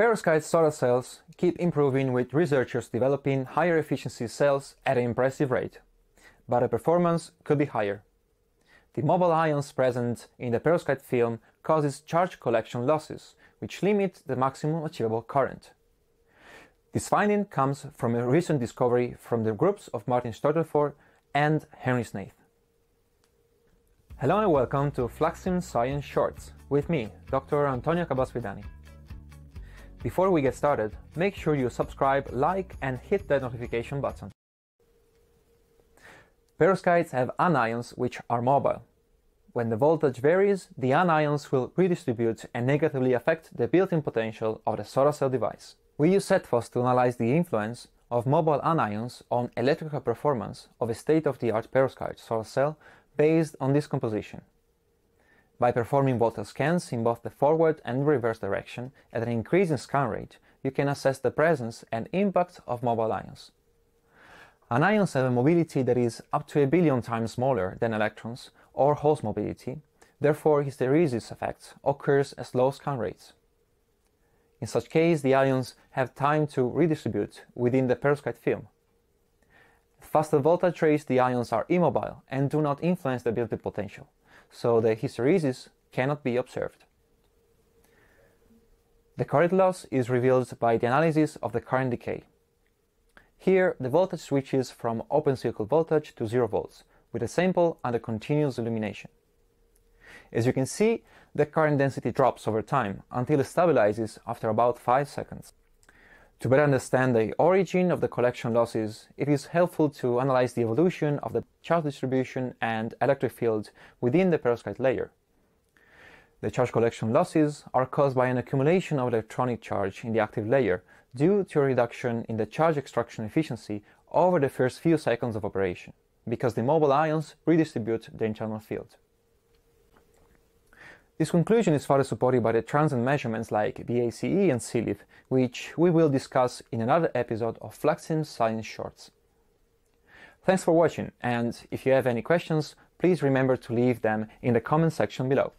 Perovskite solar cells keep improving with researchers developing higher efficiency cells at an impressive rate, but the performance could be higher. The mobile ions present in the perovskite film causes charge collection losses, which limit the maximum achievable current. This finding comes from a recent discovery from the groups of Martin Stolterfoht and Henry Snaith. Hello and welcome to Fluxim Science Shorts with me, Dr. Antonio Cabas-Vidani. Before we get started, make sure you subscribe, like and hit that notification button. Perovskites have anions which are mobile. When the voltage varies, the anions will redistribute and negatively affect the built-in potential of the solar cell device. We use SETFOS to analyze the influence of mobile anions on electrical performance of a state-of-the-art perovskite solar cell based on this composition. By performing voltage scans in both the forward and reverse direction at an increasing scan rate, you can assess the presence and impact of mobile ions. Anions have a mobility that is up to a billion times smaller than electrons or host mobility, therefore hysteresis effect occurs at low scan rates. In such case, the ions have time to redistribute within the perovskite film. At faster voltage rates, the ions are immobile and do not influence the built-in potential so the hysteresis cannot be observed. The current loss is revealed by the analysis of the current decay. Here, the voltage switches from open circuit voltage to 0 volts, with a sample under continuous illumination. As you can see, the current density drops over time until it stabilizes after about 5 seconds. To better understand the origin of the collection losses, it is helpful to analyze the evolution of the charge distribution and electric field within the perovskite layer. The charge collection losses are caused by an accumulation of electronic charge in the active layer due to a reduction in the charge extraction efficiency over the first few seconds of operation, because the mobile ions redistribute the internal field. This conclusion is further supported by the transient measurements like BACE and CLIF, which we will discuss in another episode of Fluxim Science Shorts. Thanks for watching, and if you have any questions, please remember to leave them in the comment section below.